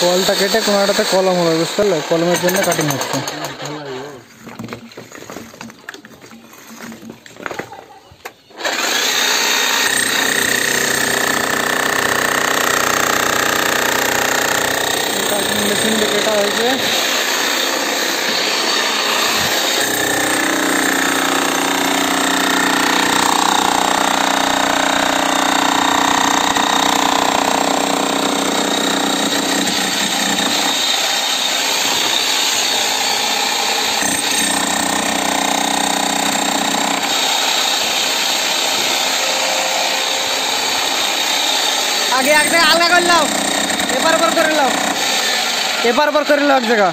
কলটা কেটে কোনো একটাতে কলম হবে বুঝতে পারলে? কলমের জন্য কাটিং হচ্ছে। মেশিন কেটা আগে এক জায়গায় আলগা করে লাও এপার ওপর করে লাও এপার ওপর করে লাও এক জায়গা।